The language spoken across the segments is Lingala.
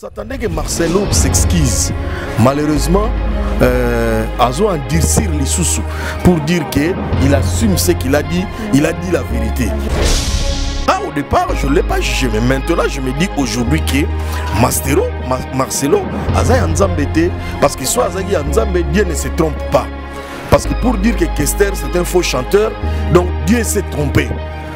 S'attendait que Marcelo s'excuse, Malheureusement, euh, Azo en les sous pour dire qu'il assume ce qu'il a dit, il a dit la vérité. Ah, au départ, je ne l'ai pas jugé, mais maintenant, je me dis aujourd'hui que Mastero, Marcelo, Azaï Nzambete, parce que soit Azaï Dieu ne se trompe pas. Parce que pour dire que Kester, c'est un faux chanteur, donc Dieu s'est trompé.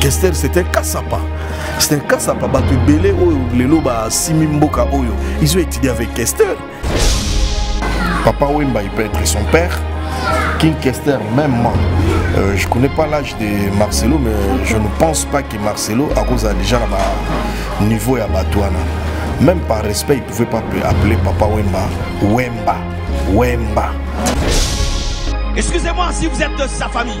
Kester c'est un kasapa c'est un kasapa bato ebele oyo lelo basimi mboka oyo ils ont étudié avec Kester papa Wemba il peut être son père King Kester même moi euh, je connais pas l'âge de Marcelo mais je ne pense pas que Marcelo à cause déjà là niveau ya bato wana même par respect il pouvait pas appeler papa Wemba Wemba Wemba excusez-moi si vous êtes de sa famille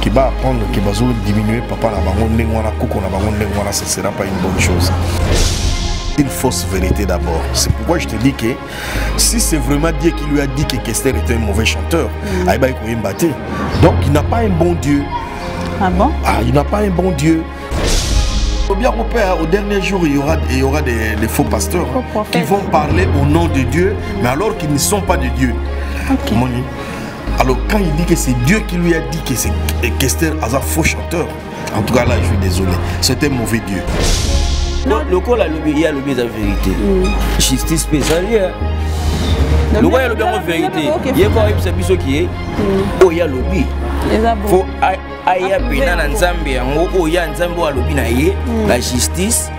qui va apprendre que Bazolo diminuer papa na bango ndenge coco na bango ndenge wana ce sera pas une bonne chose. Une fausse vérité d'abord. C'est pourquoi je te dis que si c'est vraiment Dieu qui lui a dit que Kester était un mauvais chanteur, mm. donc il n'a pas un bon Dieu. Ah bon Ah, il n'a pas un bon Dieu. Bien au Père, au dernier jour, il y aura, des, faux pasteurs qui vont parler au nom de Dieu, mais alors qu'ils ne sont pas de Dieu. Alors quand il dit que c'est Dieu qui lui a dit que c'est Kester Aza faux chanteur, en tout cas là je suis désolé, c'est un mauvais Dieu. lokola alobi ye alobi eza vérité mm. justice mpe ezali eh. lokola alobi yango vérité ye ko ayebisa biso kiye mm. oyo ye alobi fo aya mpena na nzambe yango oyo ya nzambe oyo alobi na ye mm. la justice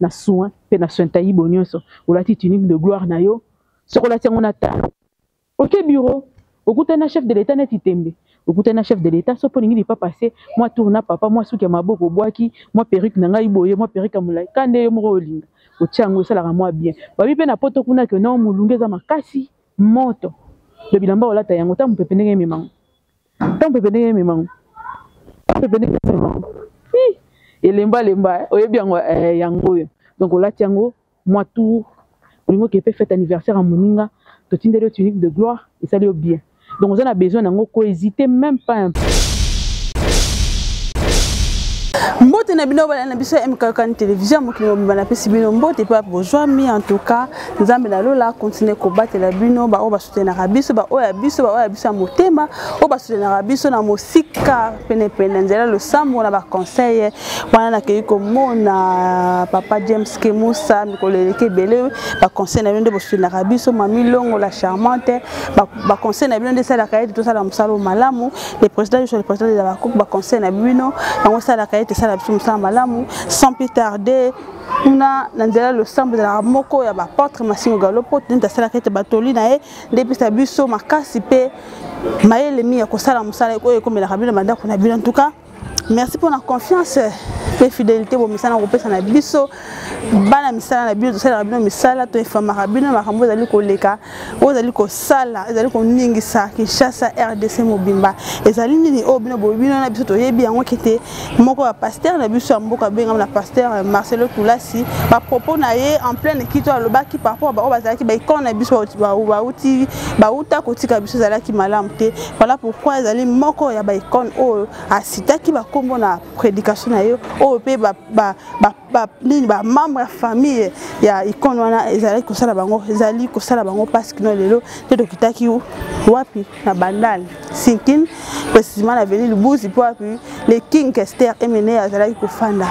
na soin pe na soin ta yibo nyonso olati tunique de gloire na yo soki olati yango na ta oke bureau okutani na chef de l'etat neti tembe okutani na chef de l'etat soki olingi lipa passe mwa tour na papa mwa suki ya maboko obwaki mwa perruque na ngai boye mwa perruque ya molai ka nde yo moko olinga otia yango esalaka mwa bien babi mpe na poto kuna ke non molunge eza makasi moto lobi na mba olata yango ntango mopepe ndenge ememango Ntango pepe ndenge emema yango. Pepe ndenge emema yango. Elemba lemba, eh, oyebi yango eh, yango oyo. Donc olati yango mwa tour. Olingi okepe fête anniversaire ya moninga, totindeli yo tunique de gloire, esali yo bien. Donc oza na besoin na yango, ko hésiter même pas un peu. mbote na bino balandi na biso ya mkkan télévision mokili mobimba napesi bino mbote mpe bozwami en tout cas nzambe na lola akontinue kobatela bino baoyo basutenaka biso baoyo ya biso baoyo ya biso ya motema oyo basutenaka biso na mosika penepene na nzela losambo na baconseil wana nakei komona papa james kemusa mikolo eleki ebele baconseil na bino nde bosutenaka biso mami longo la charmante baconseil na bino nde esalaka ete tosala mosala oyo malamu le président joso le président de la bacook baconseil na bino yango esalaka ete esala biso mosala malamu sans plus tarder kuna na nzela ya losambo ezalaka moko ya baapotre masingo galo mpo nde asalaka ete batoli na ye nde epesa biso makasi mpe mayele mingi ya kosala mosala oyo ekomelaka bino bandako na bino ntuka merci mpo na confiance mpe fidélité bomesana kopesa na biso bana misala na bino tosalaka bino misala toinformaka bino makambo ezali koleka oyo ezali kosala ezali koningisa kinshasa rdc mobimba ezali nini oyo bino bobino na biso toyebi yango kete moko ya pasteur na biso ya mboka abengami na pasteur marcelo tulasi bapropos na ye en plein ekito alobaki par rapport baoyo bazalaki baikone na biso bauti bauta kotika biso ezalaki malamu te voilà pourquoi ezali moko ya baikone oyo asitaki bakombo na prédication na ye oyo mpe ba, ba, ba ba nini ba membre ya famille ya icone wana ezalaki kosala bango ezali kosala bango parce que no lelo nde tokitaki wapi na bandal sinkin précisément na veni lubuzi mpo wapi le king kester emene azalaki kofanda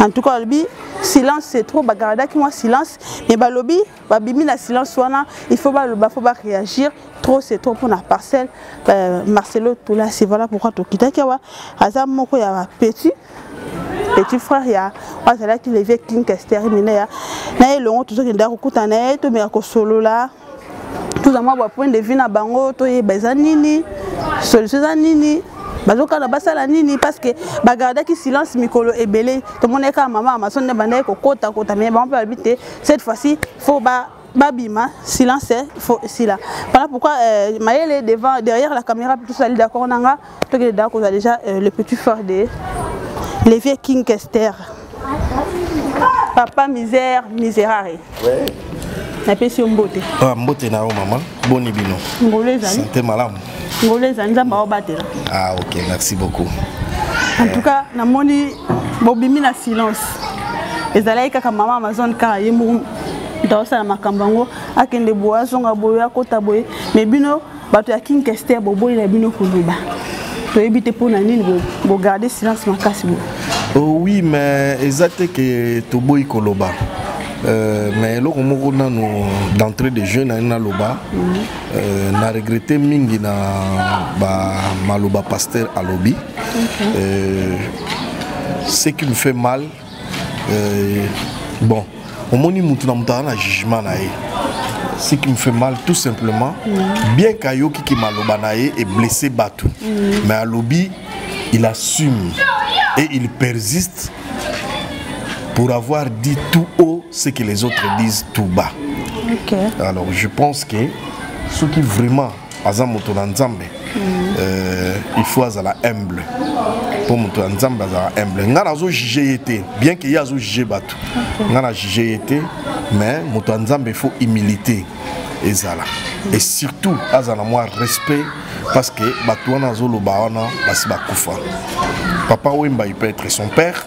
en tout cas alobi silence c'est trop bagardaki mwa silence mais balobi babimi na silence wana il faut baloba faut baréagir trop c'est trop mpona parcelle euh, marcelo toulasi voilà pourquoi tokitaki awa aza moko ya bapeti petit frère ya oyo azalaki le vieux king kester mineya na ye elongo tozokendaka kokutana na ye tomeka kosolola toza mwa ba point de vue na bango toyeba eza nini solution eza nini bazokana basala nini parce que bagardaki silence mikolo ebele tomonaki kaka mama amazon nde bandaki kokota kota me bango mpe balobi te cette fois ci faut ba babima silence faut sila voilà pourquoi euh, mayele devant derrière la caméra tout ça d'accord nanga tokende daa kozala déjà euh, le petit frère de le vieux king kester papa misère miserare ouais. napesi yo mbote ah, mbote na yo mama boni bino ngolo ezali sante malamu ngolo ezali nzambe aobatela ah ok merci beaucoup en tout cas namoni bobimi na silence ezalaki kaka mama amazon kaka ye moko ntaosala makambo yango akende boye azonga boye akota boye mais bino bato ya king kester boboyi na bino koloba toyebi te mpo na nini bogarde silence makasi bo oh oui mais eza te ke toboyi koloba Euh, mais eloko moko nanu d'entrée de jeu naye naloba mhm. euh, na regrette mingi na bamaloba pasteur alobi okay. euh, ce qui me fait mal euh, bon omoni mutu na mutu aza na jugement na ye ce qui me fait mal tout simplement mm. bien qu'ayoki ki maloba na ye et blessé bato mm. mais alobi il assume et il persiste pour avoir dit tout haut ce que les autres disent tout bas okay. alors je pense que soki vraiment aza moto na nzambe mm. euh, il faut azala humble mpo moto ya nzambe azala humble ngai nazojuge ye te bien ke ye azojuge bato ngai najuge ye te mais moto ya nzambe faut humilité ezala et surtout azala mwa respect parce que bato wana azoloba wana basi bakufa papa wemba il peut être son père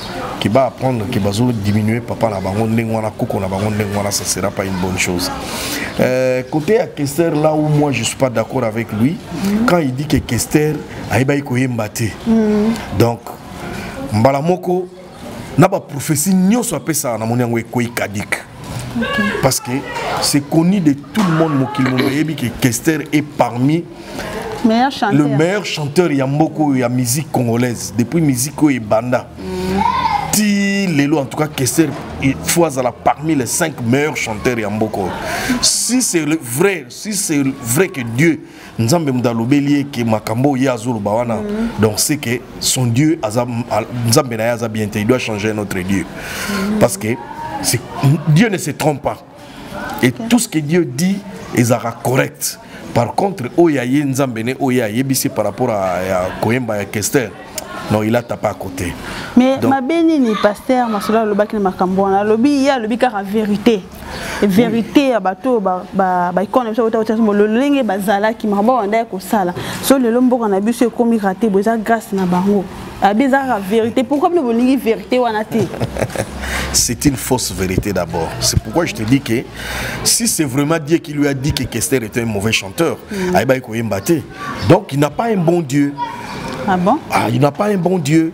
qui va apprendre que bazo diminuer papa na bango ndenge wana koko na bango ndenge wana ça sera pas une bonne chose euh, côté à Kester là où moi je suis pas d'accord avec lui mm. quand il dit que Kester ayebaki koyemba te mm. donc mbala moko na baprophétie nyonso apesaka na moni yango ekwei kadike Parce que c'est connu de tout le monde, que Kester est parmi meilleur le meilleur chanteur Yamboko et la musique congolaise, depuis musique et Banda. Ti Lelo, en tout cas, Kester est parmi les cinq meilleurs chanteurs Yamboko. Si c'est vrai, si c'est vrai que Dieu nzambe moto alobeli ye ke makambo oyo ye azoloba wana mhm. donc c'est que son dieu aza nzambe na ye aza bien te il doit changer notre dieu mhm. parce que dieu ne se trompe pas et tout ce que dieu dit ezalaka correct par contre oyo aye nzambe ne oyo ayebisi par rapport ya koyemba ya kester non il atapa à côté mais mabe nini pasteur masolo alobaki na makambo wana alobi ye alobi kaka verité verité ya bato oyo baikona biso bautaotasimo lolenge bazalaki makambo banda ya kosala so lelo mboka na biso ekomi rate bo eza grâce na bango abi ezalaka vérité pourquoi bino bolingi vérité wana te c'est une fausse vérité d'abord. C'est pourquoi je te dis que si c'est vraiment Dieu qui lui a dit que Kester était un mauvais chanteur, mm. donc il n'a pas un bon Dieu. Ah bon ah, Il n'a pas un bon Dieu.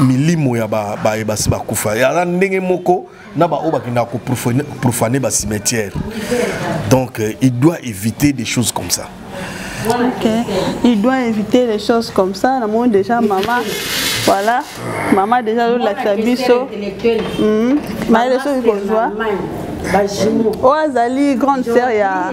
milimo ya baye basi bakufa yala ndenge moko na baoyo bakendaka koprofane bacimetière donc euh, il doit éviter des choses comme ça okay. il doit éviter les choses comme ça namoni déjà mama voilà mama déjà azolakisa biso mhm. mayele soki kozwa oyo azali grande sœur ya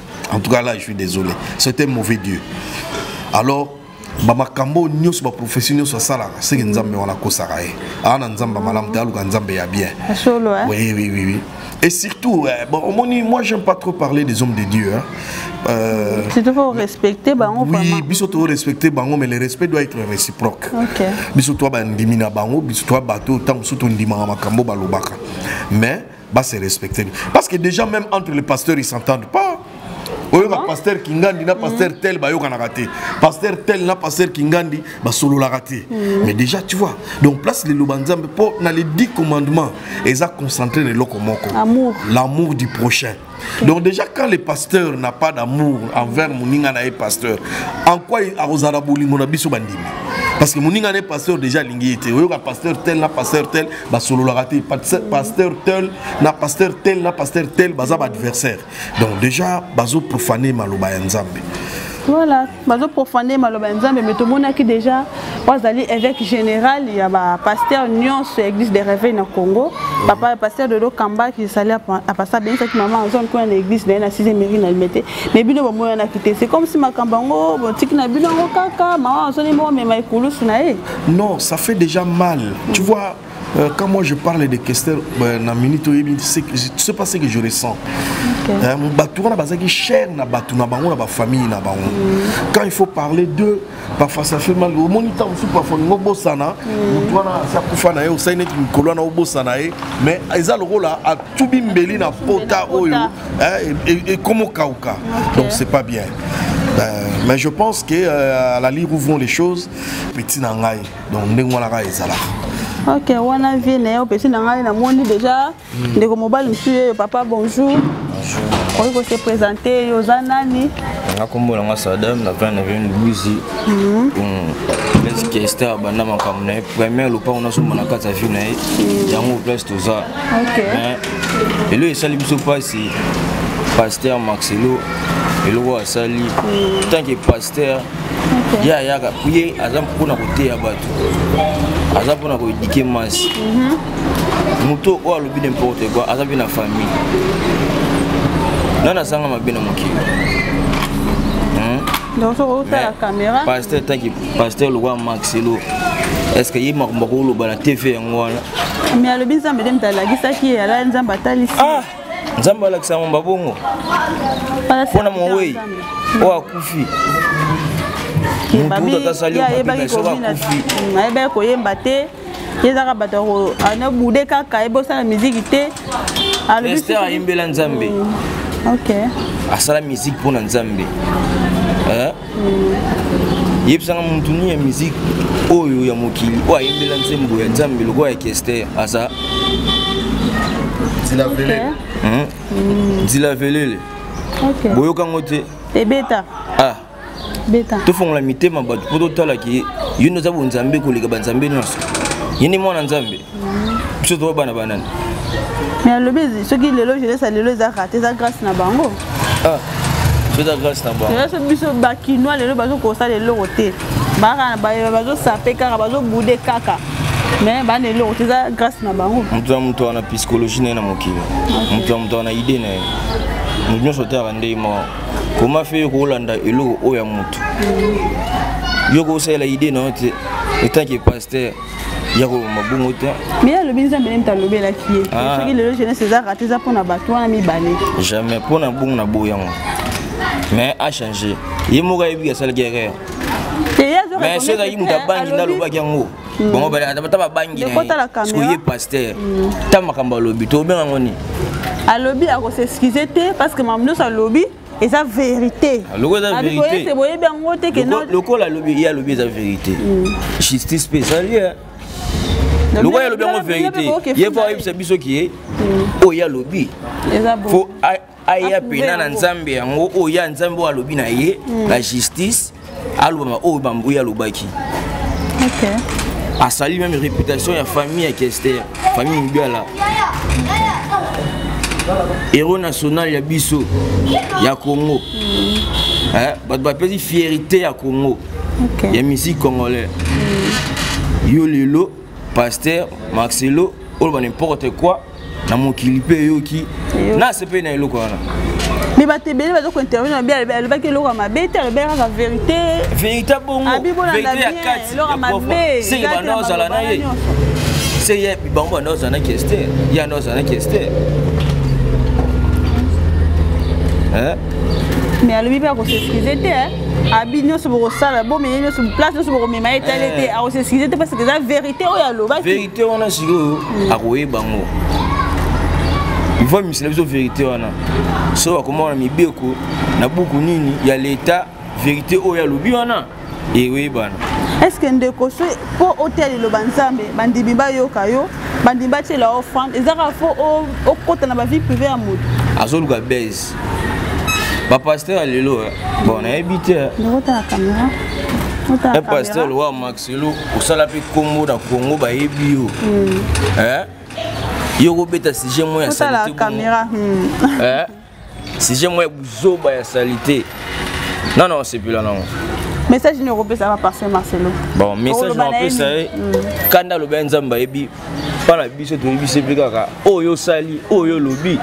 en tout cas là je suis désolé c'était mauvais dieu alors bamakambo nyonso baprofession nyonso asalaka seke nzambe wana akosaka ye aa na nzambe ya malamu te aluka nzambe ya bien oui, oui, oui, oui. et surtout eh, bon, omoni moi j'aime pas trop parler des hommes de dieu hein. Euh, surtout faut respecter bango oui vraiment. biso to respecter bango mais le respect doit être réciproque okay. biso to bandimi na bango biso to bato ntango mosusu tondimaka makambo balobaka mais ba se respecter parce que déjà même entre les pasteurs ils s'entendent pas oyoka hein? pasteur kingandi na pasteur mm. tel bayokanaka te pasteur tel na pasteur kingandi basololaka te mm. mais déjà tu vois donc place liloba nzambe mpo na les dix commandements eza concentré na eloko moko l'amour du prochain donc déjà quand le pasteur n'a pas d'amour envers moninga na ye pasteur en quoi akozala na bolingo na biso bandimi parce que moninga na ye pasteur déjà alingi ye te oyoka pasteur tel na pasteur tel basololaka te pasteur tel na pasteur tel na pasteur tel baza baadversaire donc déjà bazoprofane maloba ya nzambe voilà. bazo profane maloba ya nzambe me tomonaki déjà oyo azali évêque général ya bapaster nyonso ya église de réveil na congo papa paster dodo kamba kisali apasa abenisaki mama azon kuna na église na ye na 6 mairie na limete me bino bomonanaki te c'est comme si makambo yango botiki na bino yango kaka mama azoni moko mema ekulusu na ye non ça fait déjà mal tu vois Euh, quand moi je parle de Kester, euh, na minute oyebi, tu sais pas ce que je ressens. Okay. Euh, batu wana bazaki cher na batu na bango na ba famille na bango. Mm. Quand il faut parler de parfois ça fait mal. Au moins temps aussi parfois ngo bosana, mm. mutu wana sa kufa na ye osai neti mikolo wana obosana ye, mais eza lokola a tubi mbeli na pota oyo, hein, et, et comme kauka. Okay. Donc c'est pas bien. Euh, mais je pense que euh, à la lire où vont les choses, petit nangai. donc ndenge wana kaka ezalaka ok wana vie na ye opesi na ngai namoni déjà hmm. ndeko mobali mosusu yeyo papa bonjour okoki kose présente yo oza nani nga nkombo na nga sadam na plan na vin lubuzi hmm. hmm. place kester abanda makambo na ye première lopango nasomba na kati ya vie na ye yango place toza elo esali biso mpasi paster maxelo eloko asali ntanke pasteur ye ayaka ye aza mpona koteya bato aza mpona koedike masi moto mhm. oyo alobi n'importe quoi aza mpe na famille nani azanga mabe na mokili hmm? pasteur taki pasteur lokwa maxelo estce ye makambo akoloba na tv yango wana mais alobi nzambe nde moto alakisaki ye alali nzambe atalisi ah! nzambe alakisa yango babongo mpo na mowei oyo akufi ayebaki koyemba te ezaka bato anabude kaka ayebi osala miziki te ester ayembela nzambe mm. asala miziki mpo na nzambe eh? yebisanga motu nini ya miziki oyo ya mokili oyo ayembela nzembo ya nzambe lokola ya kester aza nzila velele hmm. boyoka yango te ebeta ah. tofongola mitema bato mpo totalaki yo nde oza bonzambe koleka banzambe nyonso ye nde mwana nzambe biso toba bana banani mais alobi soki lelo jeunesse ya lelo eza rate eza grâce na bango ah, eza grâce na bangoso biso bakinois lelo bazokosala eloko te bazosape kaka bazobude kaka mais bana eloko te eza grâce na bango moto ya moto wana psychologie na ye na mokili moto ya moto wana idée na ye moto nyonso oteyaka ndenge moko koma fe yo kokolanda eloko oyo ya moto mm. yo kosalela idée na yo te etanke pasteur ya kolomba bongo te mais alobi nzambe nde moto alobelaki ye ah. soki lelo jeunesse eza rate eza mpona bato wana mibale jamais mpona bongo na boyo yango mais achange ye moko ayebi asalaki erreur mais soki ezalaki moto abangi nde alobaki yango hmm. bongo ata babangi na ye soki ye paster ntango hmm. makambo alobi tobenga yango nini alobi akosexcuse te parce que mamu nyonso alobi eza verité lokola boyebi yango te ke lokola alobi ye alobi eza verité mm. justice mpe ezali eh. lokola alobi yango verité ye mpo ayebisa biso kiye mm. oyo ye alobi fo aya mpena na nzambe yango oyo ya nzambe oyo alobi na ye mm. na justice alobama oyo bambuya alobaki okay. asali meme réputation ya famille ya kester famille mobiyala héros national ya biso ya congo mm. eh, bato bapesi fierité ya congo okay. ya musique congolais mm. yo lelo pasteur marcelo oloba n'importe quoi na mokili mpe eyoki na asepeli na eloko wana mais bato ebele baza kointervene mabe alobaki eloko ya mabe te alobaki kaka verité verité bongoverité ya kati ya mabe senge banda ozala na ye se ye bango banda ozala na kester ye anda ozala na kester mais alobi mpe akosefrise te abi nyonso bokosala bomeye nyonso place nyonso bokomema ye tale te eh. akosefrise te parce que eza verité oyo alobaki verité wana sikoyo hmm. akoyeba ngo vamisela biso verité wana so bakomaka na mibeko na buku nini ya leta verité oyo alobi wana eyoyebana estce ndeko so mpo oteya liloba nzambe bandimi bayoka yo bandimi batyela offrande ezaka fo okota na bavie privé ya moto azoluka base bapaster ya lelo eh. bon nayebi te eh. eh, pasteur wa max selo osala mpe nkombo na kongo bayebi yo hmm. eh? yo kobeta sujet moko ya salite hmm. eh? sujet moko ya buzoba ya salite non non osepela nango message nini okopesa ba parcel marcelo bon message nakopesa ye hmm. kanda aloba ya nzambe ayebi mpa na biso toyebi se mpe kaka oyo osali oyo olobi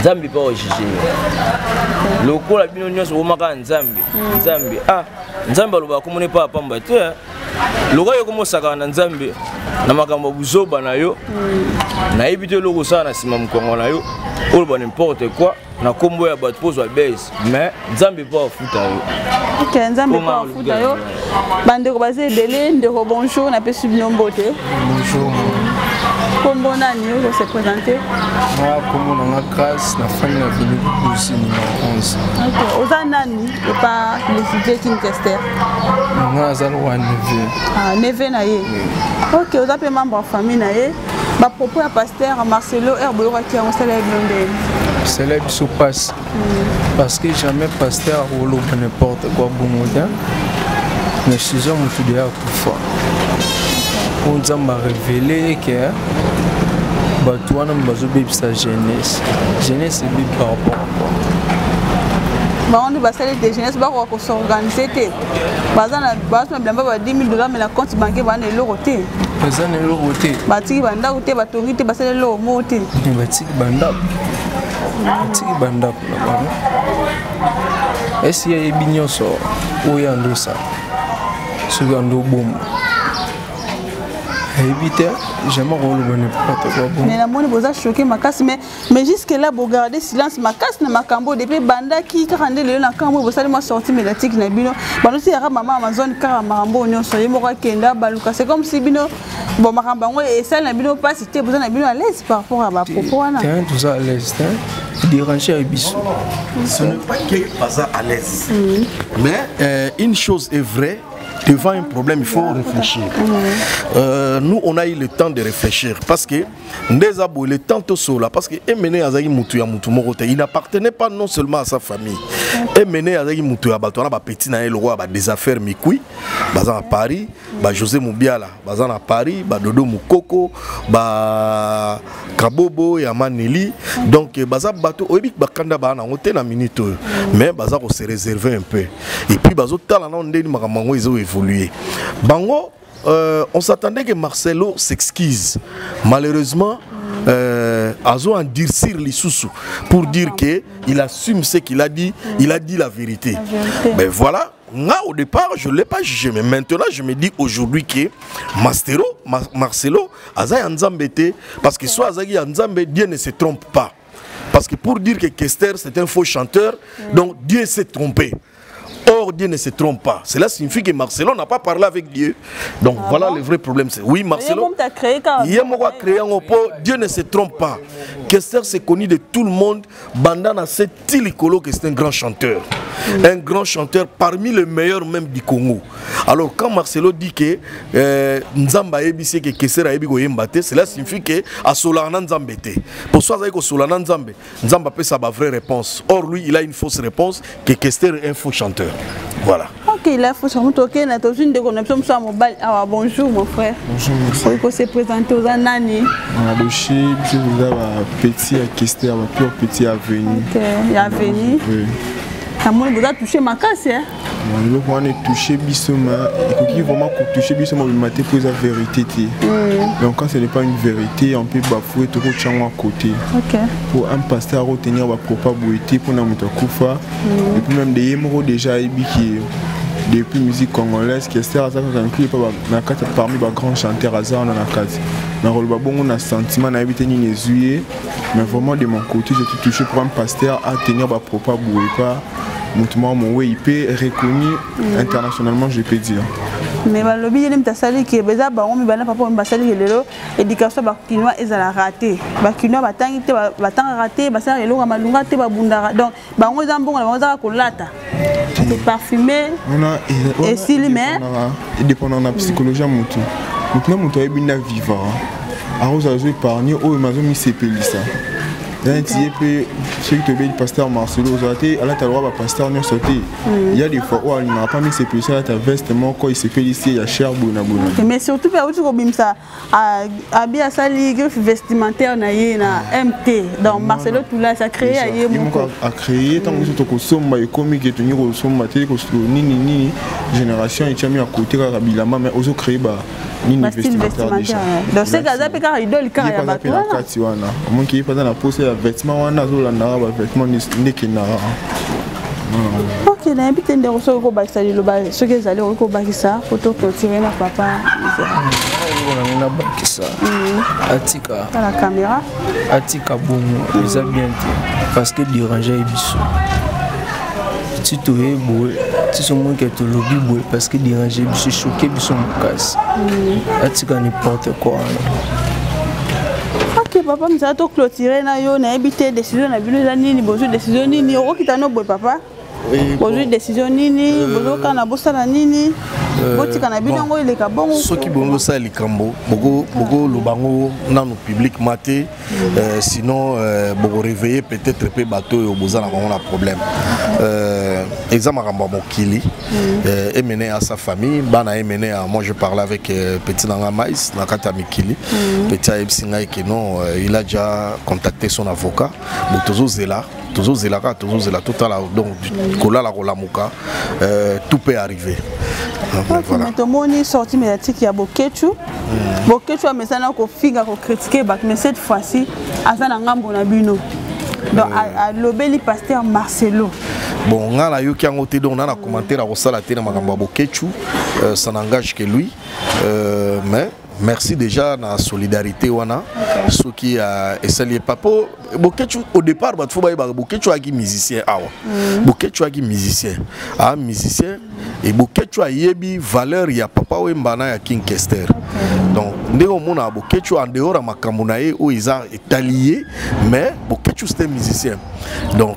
nzambe mpe ojuge lokola bino nyonso bomaka nzambe nzambe ah nzambe alobaka komona epa apamba te eh. lokola yo komosakana na nzambe na makambo ya buzoba na yo hmm. nayebi te eloko osala na nsima mokongo na yo oloba n'importe quoi na nkombo ya bato mpo ozwa base mais nzambe mpo afuta yo nzambe mpo afuta yo bandeko baza ebele ndeko bonjour napesi bino mbote bonjour kombo nani oyo se présente nga kombo na nga grace na fani na vini kukusi numero 11 ok oza nani epa lesivie kinkester nga naza lokola neve ah, neve na ye ok oza mpe membre ya famille na ye bapropos ya paster marcelo r boyokaki yango osala ye bino ndeni osala ye biso mpasi parce que jamais pasteur akoloba n'importe quoi bongo te mais siza motu deya akufa mpo nzambe arevele eke bato wana bazobebisa jeunesse jeunesse ebebi par rapport à quoi bango nde basali te jeunesse bakoka kosorganize te baza na bilamba ba 10 000 dollar me na compte banke baa na eloko te baza na eloko te batiki bandako te batongi te basali eloko moko te batiki bandako atiki bandako na bango esi ayebi nyonso oyo andosala soki ando obomba ayebi te jamais koloba n'importe quoi bon mais namoni boza choqué makasi mais mais jusque là bo garder silence makasi na makambo depuis bandaki kaka nde lelo na kambo bosali mwa sortie médiatique na bino banosi yaka mama amazon kaka makambo nyonso ye moko akenda baluka c'est comme si bino bon makambo yango esali na bino mpasi te boza na bino à l'aise par rapport ya bapropos wana toza à l'aise te dérange ya biso ce n'est pas que baza à l'aise mm. mais euh, une chose est vraie devant un problème, il faut réfléchir. Euh, nous, on a eu le temps de réfléchir parce que Ndezabo, le temps tout cela, parce que Emene Azagi Moutou ya Moutou Morote, il n'appartenait pas non seulement à sa famille. Emene Azagi Moutou ya Batouana, ba petit na le roi, ba des affaires Mikui, baza à Paris, ba José Mubiala baza na Paris ba Dodo Mukoko ba Kabobo ya Maneli donc eh, baza bato oyebi bakanda ba na ngote na minute oyo mais baza ko se réserver un peu et puis bazo tala na ndeni makambo yango ezo évoluer bango euh, on s'attendait que Marcelo s'excuse malheureusement euh, azo endurcir lisusu pour dire que il assume ce qu'il a dit il a dit la vérité, la vérité. mais voilà Là, au départ, je ne l'ai pas jugé. Mais maintenant, je me dis aujourd'hui que Mastero, Marcelo, Azaï Anzambete, parce que soit Azaï Anzambete, Dieu ne se trompe pas. Parce que pour dire que Kester, c'est un faux chanteur, donc Dieu s'est trompé. Dieu ne se trompe pas. Cela signifie que Marcelo n'a pas parlé avec Dieu. Donc ah voilà le vrai problème. Oui, Marcelo. y a créé un Dieu ne se trompe pas. Kester, s'est connu de tout le monde. banda na se ti likolo que c'est un grand chanteur mm. un grand chanteur parmi les meilleurs même du Congo alors quand Marcelo dit que euh, Nzamba ayebi se que Kesser ayebi koyemba te cela signifie que asolaka na Nzambe te pour soi azali kosolana Nzambe Nzamba apesa ba vraie réponse or lui il a une fausse réponse que Kester est un faux chanteur. Voilà. Ok, il a faux chanteur. Ok, na to jinde ko na pso mso mobile. Ah bonjour mon frère. Bonjour. Faut ko se présenter aux nani. Na boshi, je vous a ba petit à Kester, ba pure petit à venir. Ok, il a venir. Oui. Na moni boza toucher makasi hein. eloko wana etouche biso ma ekoki vraiment kotouche biso mobima te mpo eza vérité te donc quand ce n'est pas une vérité on peut bafoue tokotyango à côté okay. pour un pasteur akotenir bapropa boye te mpona moto akufa mm. epuis meme de ye moko déjà ayebi ke depuis musique congolaise kester aza kaka inclus epa na kati parmi bagrand chanteur aza wana na kati nakoloba bongo na sentiment nayebi te nini ezwi ye mais vraiment de mon côté je suis touché pour un pasteur atenir bapropa boye epa moto moko mowei mpe reconnu mm. internationalement je peux dire mais balobi ye nde moto asali ke eza bango mibale na papa oyo basali ke lelo éducation ba kinois ezala raté ba kinois batangi te batanga raté basala eloko ya malunga te babundaka donc bango eza mbongo na bango ezaka kolata se parfumer esili mais edépendant na psychologie ya motu motu na motu ayebi nda vivant akozala azo épargne oyo mazomisepelisa neti ye mpe soki toyebi pasteur marcelo ozala te alata lokola bapasteur nyonso te mm. ya des fois oyo alingaka mpa misepelisa alata veste moko esepelisi ye ya cher boye na boye mais surtout mpe auti kobimisa abi asali griffe vestimentaire na ye na mt donc marcelo toulas acreye ya ye moko acreye ntango mosusu tokosomba ekomi ke tolingi kosomba te nini nini génération etiami ya kote kaka bilamba mais ozo creye ba nini vestimentaire donc seke aza mpe kaka idole kaka ya bato wana kati wana omonki ye mpe aza na posa ya vêtement wana azolandaka ba vêtement ndeke na ok nayebi te ndeko soki kobakisa liloba soki ezali okoki kobakisa po to clotire na papa nango nabakisa mm. atika na kamera atika bongo eza bien te parce que derange ye biso ti toye boye ti somoki ke tolobi boye parce que dérange biso choke biso makasi mm. atika n'importe quoi wana ok papa misala to clôture na yo nayebi te décision na bino eza nini bozwi décision nini okokita no boye papa bozwi décision nini euh, bozokana bosala nini euh, botika na bino yango eleka bongo soki bongosala likambo bokoloba yango nanu publiquement te euh, sinon euh, boko réveiller peut-être mpe bato oyo boza na bango na problème euh, eza makambo ya mokili mm. euh, emene à sa famille bana emene à moi je parlais avec euh, petit na nga mais na kati ya mikili mm. petit ayebisi ngai ke non euh, il a déjà contacté son avocat bo tozozela tozozela kaka tozozela totala donc kolala kolamuka euh, tout peut arriver me tomoni sorti médiatique ya boketshu hmm. boketshu amesana kofinga kokritike bato mais cette fois-ci aza na ngambo na bino donc euh. alobeli pasteur marcelo bon ngai nayoki yango te donc na na commentaire akosala te na makambo ya boketshu euh, ça n'engage que lui euh, mais merci déjà na solidarité wana soki euh, esali epa mpo boketshu au départ bato fo bayebaka boketshu ayaki musicien awa mm. boketshu ayaki musicien a ah, musicien e boketshu ayebi valeur ya papa wemba na ya king kester donc ndenge omonaka boketshu en dehors ya makambo na ye oyo eza etali ye mais boketshu c'était musicien donc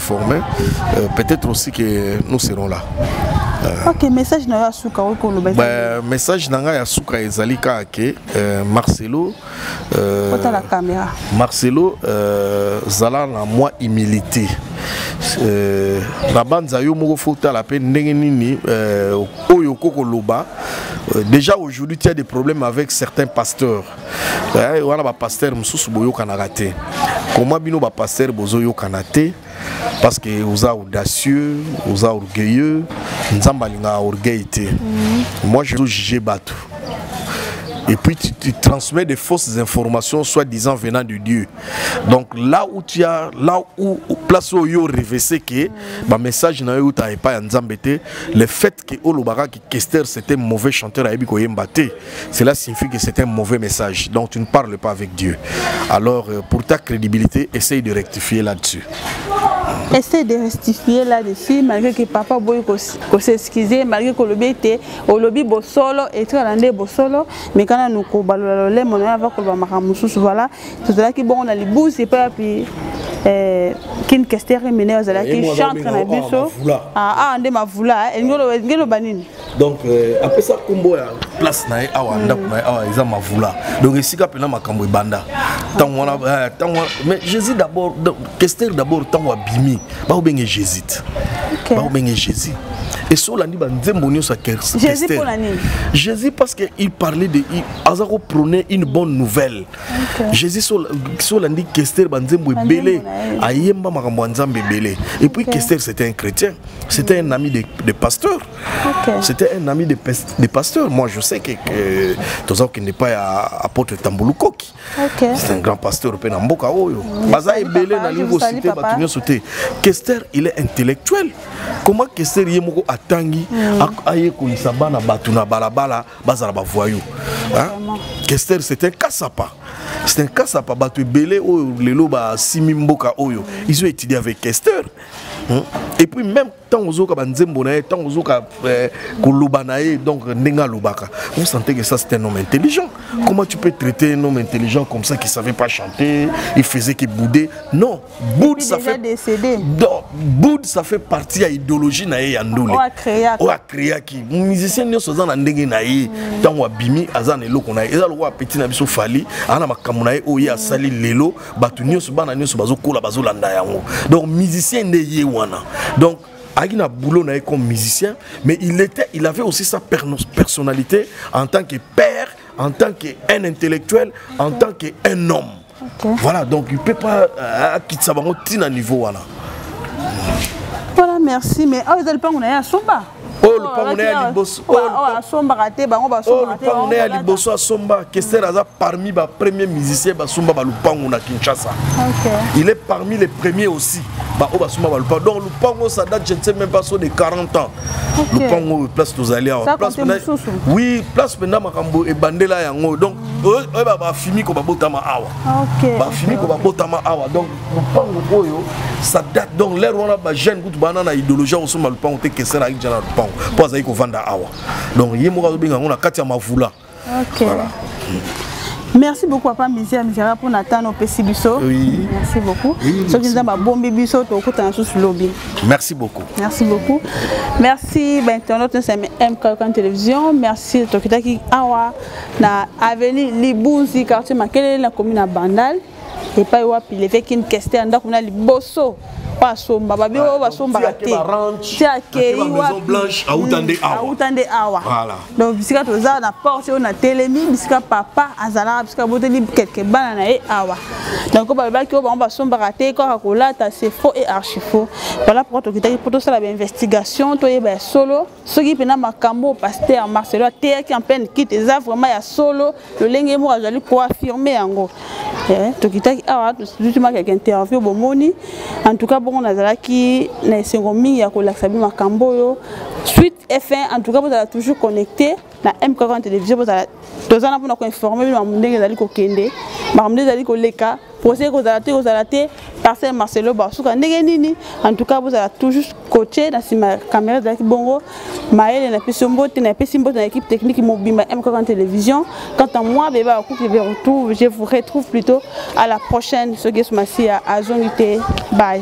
former euh, peut-être aussi que nous serons là euh, ok message na yo ya suka oyo koloba bah, message na ngai ya suka ezali kaka ke euh, marcelo euh, la caméra. marcelo euh, zala na mwa humilité euh, na banza yo moko fo otala mpe ndenge nini euh, oyo okoki koloba euh, déjà aujourd'hui tu as des problèmes avec certains pasteurs eh, wana bapastere mosusu boyokanaka te koma bino bapastere bozoyokana te parce que oza audacieux oza orgueilleux nzambe alingaka orgueil te mhm. moi je juge bato et puis tu, tu, transmets des fausses informations soi-disant venant de Dieu. Donc là où tu as, là où, place où yo révélé que ma message n'a eu ta pas nzambete, le fait que olobaka que Kester c'est un mauvais chanteur à Ebiko Yembate. Cela signifie que c'est un mauvais message. Donc tu ne parles pas avec Dieu. Alors euh, pour ta crédibilité, essaye de rectifier là-dessus. Essaye de rectifier là-dessus malgré que papa boy ko s'excuser malgré que lobi te olobi bosolo et tu as landé bosolo mais quand nous ko balola lole mon va ko ba makamususu voilà tozalaki bongo na libusi epai wapi eh, kin kestere mine azalaki eh, chantre na biso awa ah, ah, nde mavula eh, elingi oloba nini donc apesa nkombo ya place na ye awa ndako na ye awa eza mavula donc esika mpena makambo ebanda ntango wana ntango wana mais jésus d'abord kestere d'abord ntango abimi bakobenge jésus te bakobenge jésus esi olandi banzembo nyonso ya jésus parce que il parlait de aza koprône une bonne nouvelle jésus so olandi kester banzembo ebele ayemba makambo ya nzambe ebele et puis kester c'était un chrétien c'était un ami de, de pasteur okay. c'était un ami de, de pasteur moi je sais que, que toza kokende epai ya apôtre tambulukoki okay. c'est un grand pasteur mpe na mboka oyo mm. baza ebele nalingi kosite bato nyonso te kester il est intellectuel comment kester ye moko atangi mm. ayekolisa bana bato na balabala bazala ba voyou hein? Kester c'est un kasapa c'est un kasapa bato ebele oyo lelo basimi mboka oyo ils ont étudié avec Kester hein? et puis même ntango ozoyoka banzembo na ye ntango ozoyoka eh, koloba na ye donc ndenge alobaka vous sentez que ça c'est un homme intelligent comment tu peux traiter un homme intelligent comme ça qui savait pas chanter il faisait que bouder non Boud ça fait décédé. Donc Boud ça fait partie ya idéologie na ye ya ndule. Oa créa. Oa créa ki musicien nyoso za na ndenge na ye mm. tango abimi aza na eloko na ye. Eza lokola petit na biso Fally ana makambo na ye oyo asali lelo bato nyoso bana nyoso bazokola bazolanda yango. Donc musicien nde ye wana. Donc Agina boulot na ye comme musicien mais il était il avait aussi sa personnalité en tant que père, en tant qu'un intellectuel, en tant qu'un homme. okay. voilà donc il peut pas euh, akitisa bango ntina niveau wana voilà merci mais awa eza lipango na ye asomba oyo oh, lopango na ye ya liboso oh, oh, asombaka te bango oyo lopango na ye ya liboso asomba kester aza parmi bapremier musicien basomba balupango na kinshasa il est parmi les premiers aussi baoyo basomba balupango donc lupango ça date je ne sais même pas so de 40 ans lupango oyo place tozali awa oui place mpenza makambo ebandela yango donc oyeba bafimiko babotama awa bafimiko babotama awa donc lopango oyo ça date donc lere wana bajeune kutu bana na idéologie ya kosomba lopango te kesela ayiki jana na lopango mpo azali kovanda awa donc ye moko azobenga yango na kati ya mavula voilà merci beaucoup papa misère misère mpo na ntango opesi biso merci beaucoup soki nzambe abombi biso tokokutana susu lobi merci beaucoup merci beaucoup merci bainternaute nyonso ya mk okan télévision merci tokitaki awa na avenue libunzi quartier makelele na komi na bandal epai wapi levekine keste ya ndako na liboso basomba babi oyo basombaka te ti akei wapiauta mm, nde awa donc bisika toza na porte oyo na telemi bisika papa azalaka bisika boteli kelke bana na ye awa donc balobaki oyo bango basombaka te kaka kolata se faux et archifaux voilà pourkoi tokitaki mpo tosala bainvestigation toyeba ya solo soki mpena makambo oyo paster marcelo ateyaki en pleine kite eza vraiment ya solo lolenge moko azali koaffirme yango eh, tokitaki awa tosutumaki yaka interview bomoni en tout cas bongo nazalaki na esengo mingi ya kolakisa bi makambo oyo suite fin en tout cas bozala toujours connecté na mkk télévision bozala toza na mpona koinforme bino makambo ndenge ezali kokende makambo nde ezali koleka procès ekozala te ekozala te parcelle marcelo basuka ndenge nini en tout cas bozala toujours coache na nsima camera ezalaki bongo mayele na pesi mbote na epesi mbote na équipe technique mobimba mkk télévision quant à moi beba bakuki je retrouve je vous retrouve plutôt à la prochaine soki yesu masiya azongi te bye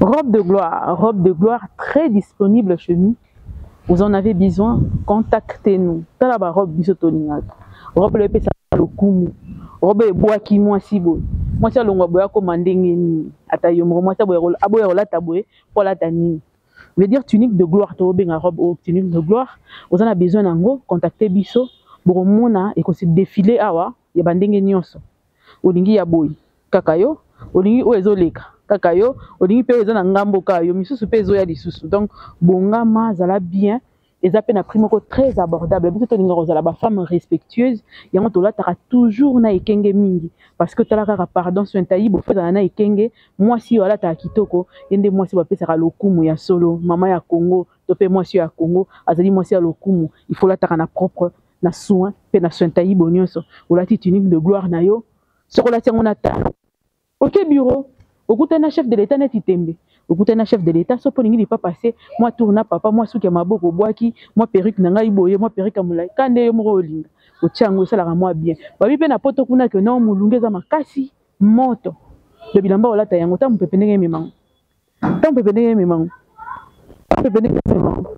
Robe de gloire, robe de gloire très disponible chez nous. Vous en avez besoin, contactez-nous. Tala ba robe biso tolingaka. Robe le pesa lokumu. Robe ebwaki mwasi boye. Mwasi alongwa boye akoma ndenge nini? Ata yo moko mwasi aboya kolata boye mpo alata nini? veut dire tunique de gloire to benga robe au tunique de gloire oza na besoin nango contacter biso bokomona et se défiler awa ya bandenge nyonso olingi ya boyi kaka yo olingi oyo ezoleka kaka yo olingi pe eza na ngambo kaka yo misusu pe ezoya lisusu donc bongama zala bien eza pe na prix moko très abordable biso tolingaka kozala bafemme respectueuse yango tolataka toujours na ekenge mingi parce que tala kaka pardon sointai bofo ezala na ekenge mwasi oyo alataka kitoko ye nde mwasi bapesaka lokumu ya solo mama ya congo to mpe mwasi oyo ya congo azali mwasi ya lokumu ifo olataka na propre na soin mpe na sointaibo nyonso olati tunique de gloire na yo soki olati yango na talo oke biro okutani na chef de l'etat neti tembe okutani na chef de l'etat soki olingi lipapa se mwa tour na papa mwa suki ya maboko obwaki mwa perruque na ngai boye mwa perruque ya molai ka nde yo moko olinga otia yango esalaka mwa bien babi mpe na poto kuna ke non molunge eza makasi moto mpe bilamba olata yango ntango mpepe ndenge ememango ntango mpepe ndenge ememango mpepe ndenge ememango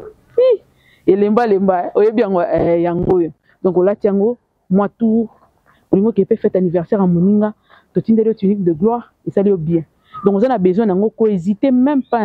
elemba lemba oyebi yango eh, yango oyo donc olati yango Mwa tour olingi oke mpe fete anniversaire ya moninga totindeli yo tunique de gloire esali yo bien donc oza na besoin na yango ko hesiter meme pas